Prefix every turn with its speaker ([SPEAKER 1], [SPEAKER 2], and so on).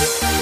[SPEAKER 1] いい?